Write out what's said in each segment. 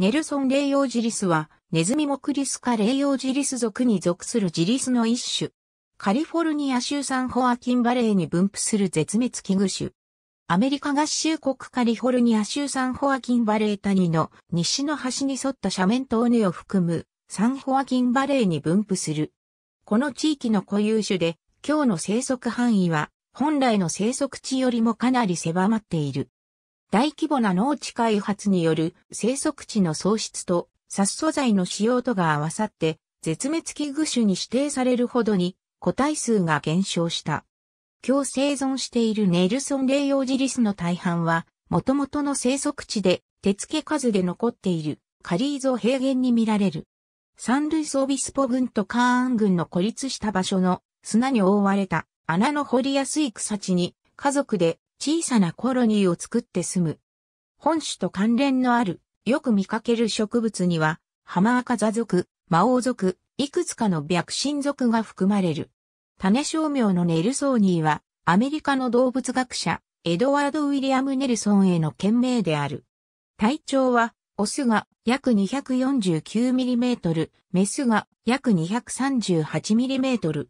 ネルソンレイヨウジリスは、ネズミモクリスカレイヨウジリス属に属するジリスの一種。カリフォルニア州サンホアキンバレーに分布する絶滅危惧種。アメリカ合衆国カリフォルニア州サンホアキンバレー谷の西の端に沿った斜面と尾根を含むサンホアキンバレーに分布する。この地域の固有種で、今日の生息範囲は本来の生息地よりもかなり狭まっている。大規模な農地開発による生息地の創出と殺素材の使用とが合わさって絶滅危惧種に指定されるほどに個体数が減少した。今日生存しているネルソンレイヨウジリスの大半は元々の生息地で手付け数で残っているカリーゾ平原に見られる。サンルイスオビスポ郡とカーン郡の孤立した場所の砂に覆われた穴の掘りやすい草地に家族で小さなコロニーを作って住む。本種と関連のある、よく見かける植物には、ハマアカザ属、魔王族、いくつかの白神族が含まれる。種商名のネルソーニーは、アメリカの動物学者、エドワード・ウィリアム・ネルソンへの県名である。体長は、オスが約 249mm、メスが約 238mm。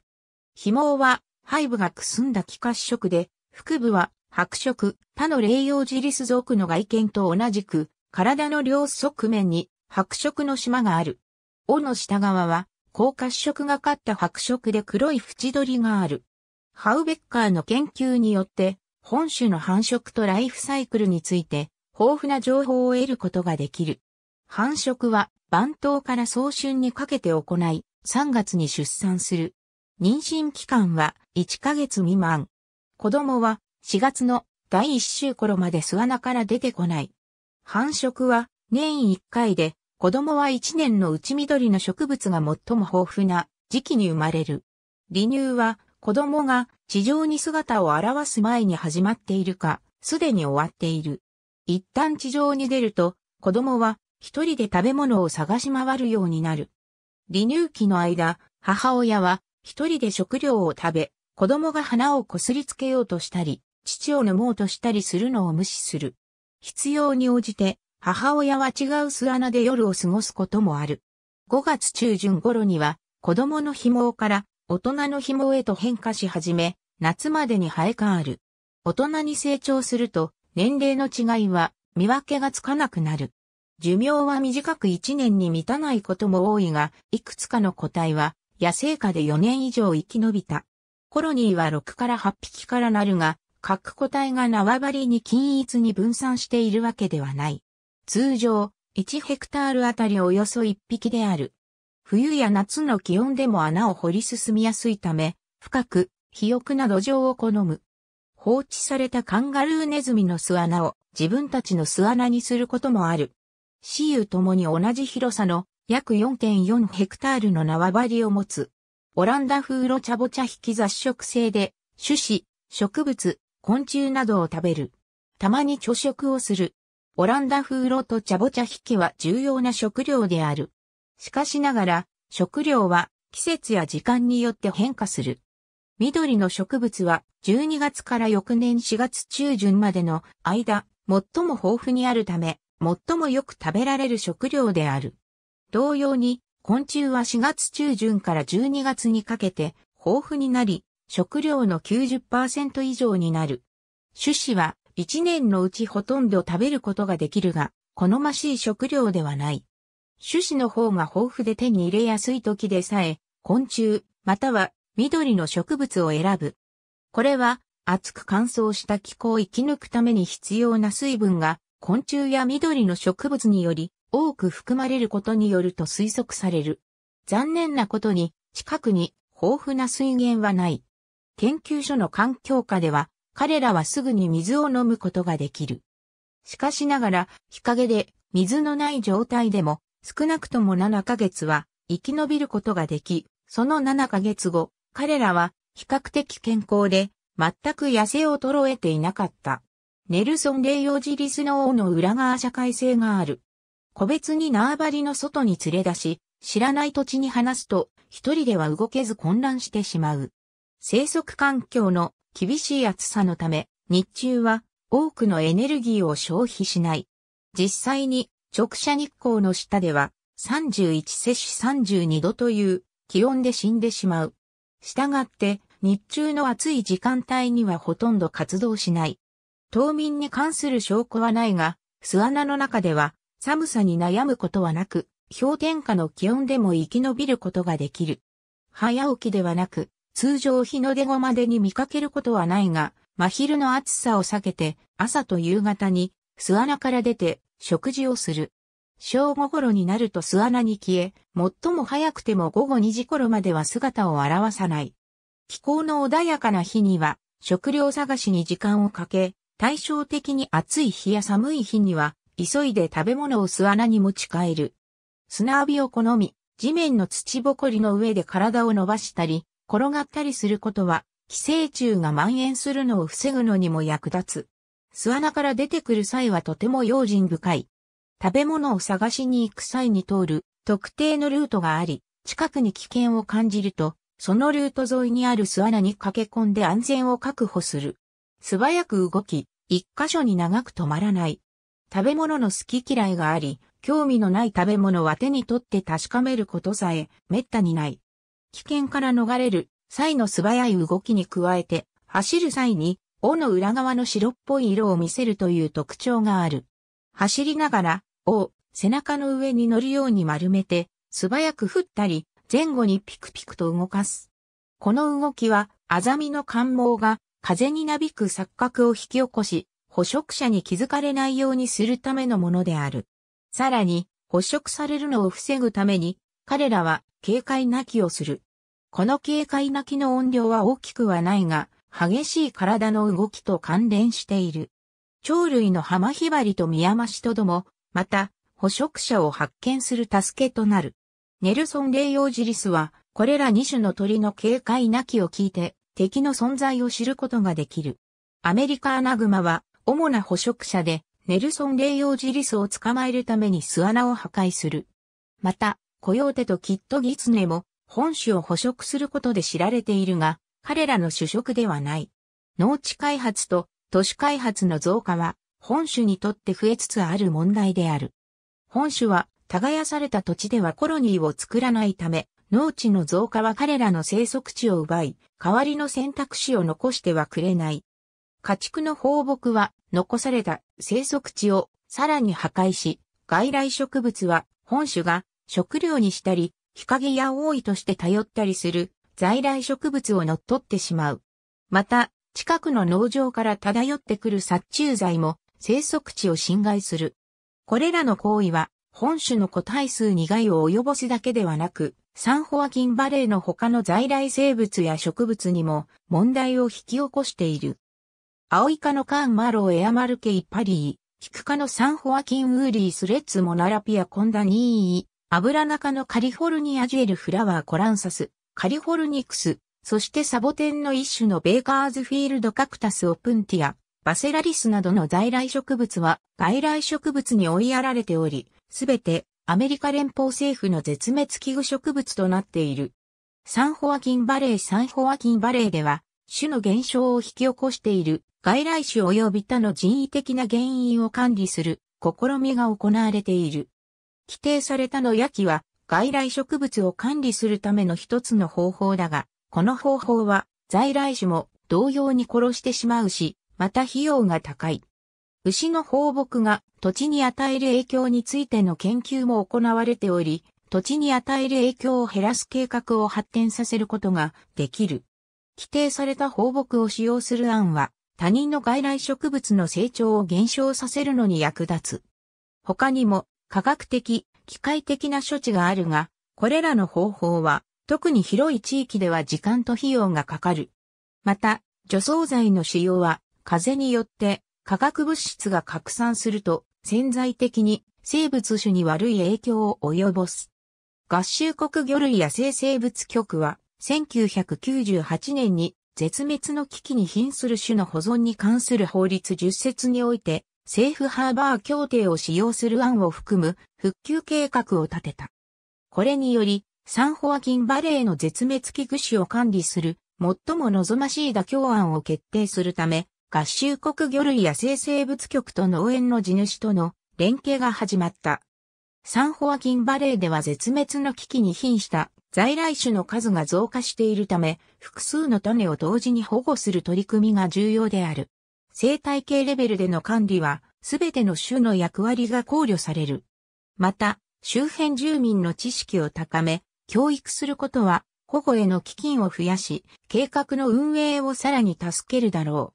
紐は、背部がくすんだ気褐色で、腹部は白色、他の霊用ジリス属の外見と同じく、体の両側面に白色の島がある。尾の下側は、高褐色がかった白色で黒い縁取りがある。ハウベッカーの研究によって、本種の繁殖とライフサイクルについて、豊富な情報を得ることができる。繁殖は、晩冬から早春にかけて行い、3月に出産する。妊娠期間は1ヶ月未満。子供は4月の第1週頃まで巣穴から出てこない。繁殖は年1回で、子供は1年のうち緑の植物が最も豊富な時期に生まれる。離乳は子供が地上に姿を現す前に始まっているか、すでに終わっている。一旦地上に出ると、子供は一人で食べ物を探し回るようになる。離乳期の間、母親は一人で食料を食べ、子供が鼻をこすりつけようとしたり、父を飲もうとしたりするのを無視する。必要に応じて、母親は違う巣穴で夜を過ごすこともある。5月中旬頃には、子供の紐から大人の紐へと変化し始め、夏までに生え変わる。大人に成長すると、年齢の違いは見分けがつかなくなる。寿命は短く1年に満たないことも多いが、いくつかの個体は野生下で4年以上生き延びた。コロニーは6から8匹からなるが、各個体が縄張りに均一に分散しているわけではない。通常、1ヘクタールあたりおよそ1匹である。冬や夏の気温でも穴を掘り進みやすいため、深く、肥沃な土壌を好む。放置されたカンガルーネズミの巣穴を自分たちの巣穴にすることもある。死有ともに同じ広さの約4.4ヘクタールの縄張りを持つ。オランダ風ロチャボチャ引き雑食性で、種子、植物、昆虫などを食べる。たまに朝食をする。オランダ風ロとチャボチャ引きは重要な食料である。しかしながら、食料は季節や時間によって変化する。緑の植物は12月から翌年4月中旬までの間、最も豊富にあるため、最もよく食べられる食料である。同様に、昆虫は4月中旬から12月にかけて豊富になり、食料の90%以上になる。種子は1年のうちほとんど食べることができるが、好ましい食料ではない。種子の方が豊富で手に入れやすい時でさえ、昆虫、または緑の植物を選ぶ。これは、熱く乾燥した気候を生き抜くために必要な水分が、昆虫や緑の植物により多く含まれることによると推測される。残念なことに、近くに豊富な水源はない。研究所の環境下では、彼らはすぐに水を飲むことができる。しかしながら、日陰で水のない状態でも、少なくとも7ヶ月は生き延びることができ、その7ヶ月後、彼らは比較的健康で全く痩せを衰えていなかった。ネルソン・レイヨジリスの王の裏側社会性がある。個別に縄張りの外に連れ出し、知らない土地に話すと、一人では動けず混乱してしまう。生息環境の厳しい暑さのため、日中は多くのエネルギーを消費しない。実際に直射日光の下では31摂氏32度という気温で死んでしまう。したがって日中の暑い時間帯にはほとんど活動しない。冬眠に関する証拠はないが、巣穴の中では寒さに悩むことはなく、氷点下の気温でも生き延びることができる。早起きではなく、通常日の出後までに見かけることはないが、真昼の暑さを避けて、朝と夕方に巣穴から出て食事をする。正午頃になると巣穴に消え、最も早くても午後2時頃までは姿を現さない。気候の穏やかな日には食料探しに時間をかけ、対照的に暑い日や寒い日には急いで食べ物を巣穴に持ち帰る。砂浴びを好み、地面の土ぼこりの上で体を伸ばしたり、転がったりすることは、寄生虫が蔓延するのを防ぐのにも役立つ。巣穴から出てくる際はとても用心深い。食べ物を探しに行く際に通る特定のルートがあり、近くに危険を感じると、そのルート沿いにある巣穴に駆け込んで安全を確保する。素早く動き、一箇所に長く止まらない。食べ物の好き嫌いがあり、興味のない食べ物は手に取って確かめることさえ滅多にない。危険から逃れる際の素早い動きに加えて、走る際に尾の裏側の白っぽい色を見せるという特徴がある。走りながら尾を背中の上に乗るように丸めて、素早く振ったり、前後にピクピクと動かす。この動きは、アザミの感毛が風になびく錯覚を引き起こし、捕食者に気づかれないようにするためのものである。さらに、捕食されるのを防ぐために、彼らは警戒鳴きをする。この警戒鳴きの音量は大きくはないが、激しい体の動きと関連している。鳥類のハマヒバリとミヤマシトドも、また、捕食者を発見する助けとなる。ネルソン・レイヨウジリスは、これら2種の鳥の警戒鳴きを聞いて、敵の存在を知ることができる。アメリカアナグマは、主な捕食者で、ネルソン・レイヨウジリスを捕まえるために巣穴を破壊する。また、コヨーテとキットギツネも本種を捕食することで知られているが、彼らの主食ではない。農地開発と都市開発の増加は本種にとって増えつつある問題である。本種は耕された土地ではコロニーを作らないため、農地の増加は彼らの生息地を奪い、代わりの選択肢を残してはくれない。家畜の放牧は残された生息地をさらに破壊し、外来植物は本種が食料にしたり、日陰や多いとして頼ったりする在来植物を乗っ取ってしまう。また、近くの農場から漂ってくる殺虫剤も生息地を侵害する。これらの行為は本種の個体数に害を及ぼすだけではなく、サンホアキンバレーの他の在来生物や植物にも問題を引き起こしている。青イカのカーンマローエアマルケイパリー、キク科のサンホアキンウーリースレッツモナラピアコンダニー、アブラナ科のカリフォルニアジュエルフラワーコランサス、カリフォルニクス、そしてサボテンの一種のベーカーズフィールドカクタスオプンティア、バセラリスなどの在来植物は外来植物に追いやられており、すべてアメリカ連邦政府の絶滅危惧植物となっている。サンホアキンバレーサンホアキンバレーでは、種の減少を引き起こしている外来種及び他の人為的な原因を管理する試みが行われている。規定されたの焼きは外来植物を管理するための一つの方法だが、この方法は在来種も同様に殺してしまうし、また費用が高い。牛の放牧が土地に与える影響についての研究も行われており、土地に与える影響を減らす計画を発展させることができる。規定された放牧を使用する案は、他人の外来植物の成長を減少させるのに役立つ。他にも科学的、機械的な処置があるが、これらの方法は特に広い地域では時間と費用がかかる。また、除草剤の使用は風によって化学物質が拡散すると潜在的に生物種に悪い影響を及ぼす。合衆国魚類野生生物局は1998年に絶滅の危機に瀕する種の保存に関する法律10節において、セーフハーバー協定を使用する案を含む復旧計画を立てた。これにより、サンホアキンバレーの絶滅危惧種を管理する最も望ましい妥協案を決定するため、合衆国魚類野生生物局と農園の地主との連携が始まった。サンホアキンバレーでは絶滅の危機に瀕した在来種の数が増加しているため、複数の種を同時に保護する取り組みが重要である。生態系レベルでの管理は、すべての種の役割が考慮される。また、周辺住民の知識を高め、教育することは、保護への基金を増やし、計画の運営をさらに助けるだろ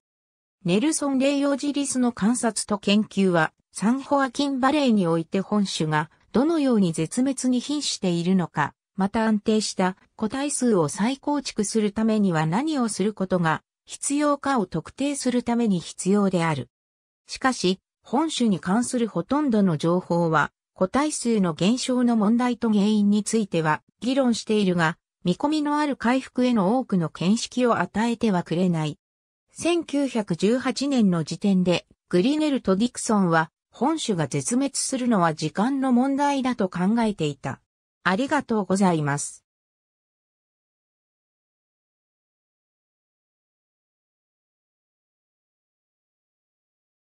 う。ネルソン・レイヨージリスの観察と研究は、サンホアキンバレーにおいて本種がどのように絶滅に瀕しているのか、また安定した個体数を再構築するためには何をすることが必要かを特定するために必要である。しかし、本種に関するほとんどの情報は個体数の減少の問題と原因については議論しているが、見込みのある回復への多くの見識を与えてはくれない。1918年の時点で、グリネルとディクソンは、本種が絶滅するのは時間の問題だと考えていた。ありがとうございます。